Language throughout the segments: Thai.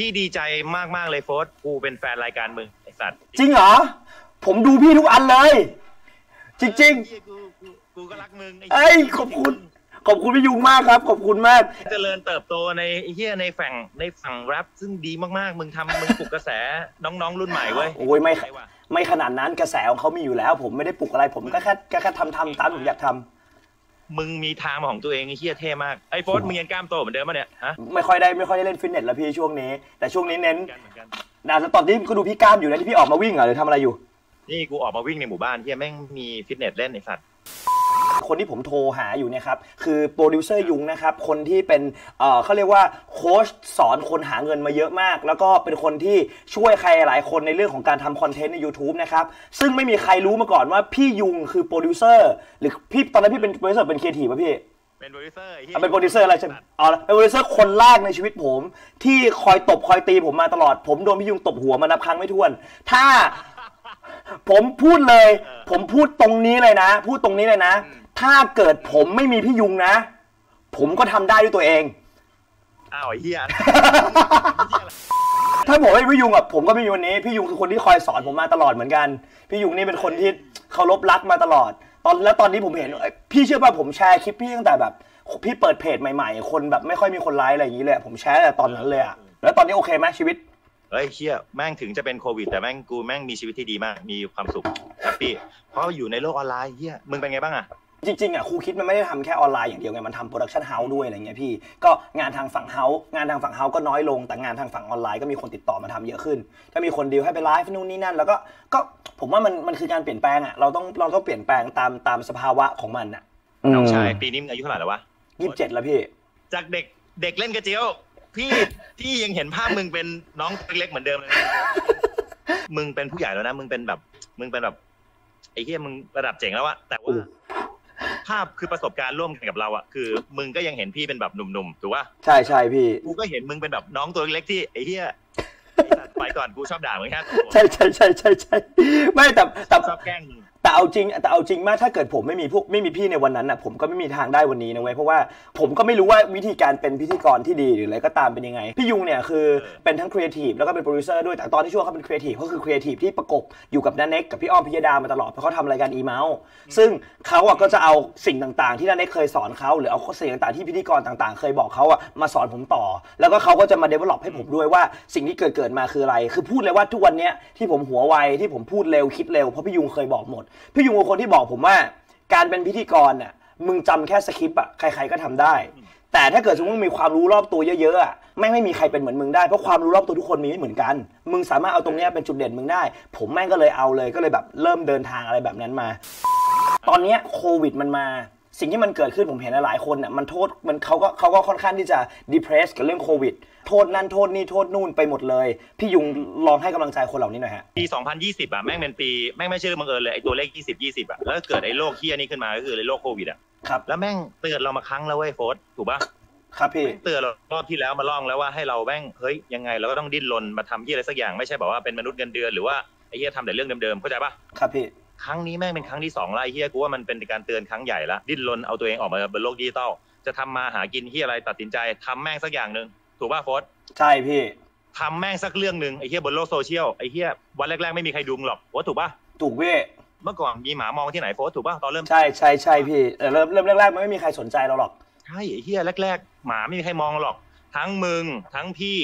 พี่ดีใจมาก ๆ เลยโฟสกูเป็นแฟนรายการมึงไอสัตว์จริงเหรอ ผมดูพี่ทุกอันเลย จริงเหี้ยกูกูกูก็รักมึงๆเอ้ยขอบคุณ ขอบคุณพี่ยุงมากครับ ขอบคุณมาก เจริญเติบโตในไอ้เฮียในฝั่งในฝั่งแรปซึ่งดีมากๆ มึงทำมึงปลุกกระแสน้องๆรุ่นใหม่เว้ยโอ้ยไม่ใช่ว่ะไม่ขนาดนั้นกระแสของเขามีอยู่แล้ว ผมไม่ได้ปลุกอะไร ผมก็แค่ก็แค่ทำทำตามที่ผมอยากทำ มึงมีทางของตัวเองไอ้เฮียเท่มากไอ้โฟสมึงยังกล้ามโตเหมือนเดิมปะเนี่ยฮะไม่ค่อยได้ไม่ค่อยได้เล่นฟิตเนสแล้วพี่ช่วงนี้ แต่ช่วงนี้เน้นเหมือนกันเหมือนกันนะแล้วตอนนี้ก็ดูพี่กล้ามอยู่นะที่พี่ออกมาวิ่งเหรอหรือทำอะไรอยู่ นี่กูออกมาวิ่งในหมู่บ้านเหี้ยแม่งมีฟิตเนสเล่นไอ้สัตว์ คนที่ผมโทรหาอยู่เนี่ยครับคือโปรดิวเซอร์ยุงนะครับคนที่เป็นเอ่อเขาเรียกว่าโค้ชสอนคนหาเงินมาเยอะมาก แล้วก็เป็นคนที่ช่วยใครหลายคนในเรื่องของการทำ content ใน YouTube นะครับซึ่งไม่มีใครรู้มาก่อนว่าพี่ยุงคือโปรดิวเซอร์หรือพี่ตอนนั้นพี่เป็นโปรดิวเซอร์เป็นครีเอทีฟป่ะพี่เป็นโปรดิวเซอร์ไอ้เหี้ยอะเป็นโปรดิวเซอร์อะไรใช่ไหมอ๋อเป็นโปรดิวเซอร์คนแรกในชีวิตผม ที่คอยตบคอยตีผมมาตลอด ผมโดนพี่ยุงตบหัวมานับครั้งไม่ถ้วน ถ้า ผมพูดเลย ผมพูดตรงนี้เลยนะ พูดตรงนี้เลยนะ ถ้าเกิดผมไม่มีพี่ยุงนะ ผมก็ทำได้ด้วยตัวเอง อ้าวไอ้เหี้ยถ้าผมไม่มีพี่ยุงอะผมก็ไม่มีวันนี้ พี่ยุงคือคนที่คอยสอนผมมาตลอดเหมือนกัน พี่ยุงนี่เป็นคนที่เคารพรักมาตลอด ตอนแล้วตอนนี้ผมเห็นเอ้ยพี่เชื่อป่ะผมแชร์คลิปพี่ตั้งแต่แบบ พี่เปิดเพจใหม่ ๆ คนแบบไม่ค่อยมีคนไลค์อะไรอย่างนี้เลย ผมแชร์ตั้งแต่ตอนนั้นเลยอะแล้วตอนนี้โอเคไหมชีวิต เฮ้ยเหี้ยแม่งถึงจะเป็นโควิด แต่แม่งกูแม่งมีชีวิตที่ดีมาก มีความสุข happy เพราะอยู่ในโลกออนไลน์เหี้ยมึงเป็นไงบ้างอะจริงๆอะครูคิดมันไม่ได้ทำแค่ออนไลน์อย่างเดียวไงมันทำ production house ด้วยอะไรเงี้ยพี่ก็งานทางฝั่ง house งานทางฝั่ง house ก็น้อยลง แต่งานทางฝั่งออนไลน์ก็มีคนติดต่อมาทำเยอะขึ้น ถ้ามีคนดีลให้ไปไลฟ์นู่นนี่นั่น แล้วก็ก็ผมว่ามันมันคือการเปลี่ยนแปลงอะเราต้องเราต้องเปลี่ยนแปลงตามตามสภาวะของมันอะน้องชายปีนี้มึงอายุเท่าไหร่แล้ววะยี่สิบเจ็ดแล้วพี่ จากเด็กเด็กเล่นกระเจียว พี่พี่ยังเห็นภาพมึงเป็นน้องเล็กๆเหมือนเดิมเลยนะมึงเป็นผู้ใหญ่แล้วนะ มึงเป็นแบบ มึงเป็นแบบไอ้เหี้ยมึงระดับเจ๋งแล้วอะแต่ว่าอู้ภาพคือประสบการณ์ร่วมกันกับเราอะคือ มึงก็ยังเห็นพี่เป็นแบบหนุ่มๆถูกป่ะใช่ใช่พี่ กูก็เห็นมึงเป็นแบบน้องตัวเล็กๆที่ไอ้เหี้ยไอ้สัตว์ไปก่อนกูชอบด่ามึงแค่ใช่ใช่ใช่ใช่ใช่ไม่แต่แต่ ชอบแกล้งมึง แต่เอาจริงแต่เอาจริงมากถ้าเกิดผมไม่มีพวกไม่มีพี่ในวันนั้นน่ะผมก็ไม่มีทางได้วันนี้นะเว้ยเพราะว่าผมก็ไม่รู้ว่าวิธีการเป็นพิธีกรที่ดีหรืออะไรก็ตามเป็นยังไง พี่ยุงเนี่ยคือเป็นทั้งครีเอทีฟแล้วก็เป็นโปรดิวเซอร์ด้วยแต่ตอนที่ช่วงเขาเป็นครีเอทีฟเขาคือครีเอทีฟที่ประกบอยู่กับน้าเน็กกับพี่อ้อมพิยดามาตลอดเพราะเขาทำรายการอีเมาส์ซึ่งเขาอะก็จะเอาสิ่งต่างๆ ที่นันเน็กเคยสอนเขาหรือเอาสิ่งต่างๆที่พิธีกรต่างๆ เคยบอกเขาอะมาสอนผมต่อ แล้วก็เขาก็จะมาเดเวล็อปให้ผมด้วยว่าสิ่งที่เกิดเกิดๆมาคืออะไร คือพูดเลยว่าทุกวันเนี้ยที่ผมหัวไวที่ผมพูดเร็วคิดเร็วเพราะพี่ยุงเคยบอกหมดพี่ยุงอือคนที่บอกผมว่า การเป็นพิธีกรน่ะมึงจำแค่สคริปต์อะใคร ๆก็ทำได้ แต่ถ้าเกิดสมมติมึงมีความรู้รอบตัวเยอะๆอะไม่ไม่มีใครเป็นเหมือนมึงได้เพราะความรู้รอบตัวทุกคนมีไม่เหมือนกัน มึงสามารถเอาตรงเนี้ยเป็นจุดเด่นมึงได้ ผมแม่งก็เลยเอาเลยก็เลยแบบเริ่มเดินทางอะไรแบบนั้นมา ตอนเนี้ยโควิดมันมา สิ่งที่มันเกิดขึ้นผมเห็นหลายๆคนน่ะมันโทษมันเขาก็เขาก็ค่อนข้างที่จะ depress กับเรื่องโควิด โทษนั่นโทษนี่โทษนู่นไปหมดเลย พี่ยุงลองให้กำลังใจคนเหล่านี้หน่อยฮะ ปี 2020 อะแม่งเป็นปีแม่งไม่ใช่เรื่องบังเอิญเลยไอ้ตัวเลข 20 20 อะแล้วเกิดไอ้โรคเฮี้ยนี้ขึ้นมาก็คือไอ้โรคโควิดอะครับแล้วแม่งเตือนเรามาครั้งแล้วเว้ยโฟสถูกปะครับพี่เตือนเรารอบที่แล้วมาล่องแล้วว่าให้เราแม่งเฮ้ยยังไงเราก็ต้องดิ้นรนมาทำที่อะไรสักอย่างไม่ใช่แบบว่าเป็นมนุษย์เงินเดือนหรือว่าไอ้เหี้ยทำแต่เรื่องเดิมๆเข้าใจปะครับพี่ ครั้งนี้แม่งเป็นครั้งที่สองแล้วไอ้เหี้ยกูว่ามันเป็นการเตือนครั้งใหญ่ละดิ้นรนเอาตัวเองออกมาบนโลกดิจิตอลจะทำมาหากินที่อะไรตัดสินใจทำแม่งสักอย่างหนึ่งถูกปะโฟสใช่พี่ทำแม่งสักเรื่องหนึ่งไอ้เหี้ยบนโลกโซเชียลไอ้เหี้ยวันแรกๆไม่มีใครดูมึงหรอกโฟสถูกปะถูกพี่เมื่อก่อนมีหมามองที่ไหนโฟสถูกป่ะตอนเริ่มใช่ใช่ใช่พี่เออเริ่มเริ่มแรกๆมันไม่มีใครสนใจเราหรอกใช่ไอ้เหี้ยแรก ๆ หมาไม่มีใครมองหรอก ทั้งมึงทั้งพี่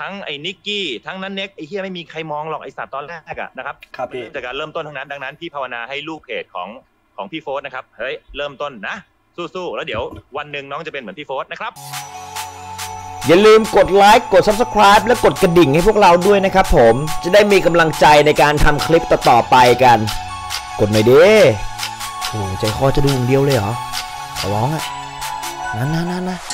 ทั้งไอ้นิกกี้ทั้งนั้นเน็กไอ้เฮียไม่มีใครมองหรอกไอ้สัตว์ตอนแรกอะนะครับครับพี่จากการเริ่มต้นทั้งนั้น ดังนั้นพี่ภาวนาให้ลูกเพจของของพี่โฟสนะครับเฮ้ยเริ่มต้นนะสู้ๆแล้วเดี๋ยววันหนึ่งน้องจะเป็นเหมือนพี่โฟสนะครับ อย่าลืมกดไลค์กด Subscribe และกดกระดิ่งให้พวกเราด้วยนะครับผมจะได้มีกำลังใจในการทำคลิปต่อๆไปกัน กดหน่อยดิโอ้ใจคอจะดูอย่างเดียวเลยเหรอขอร้องอะนั่นๆๆๆ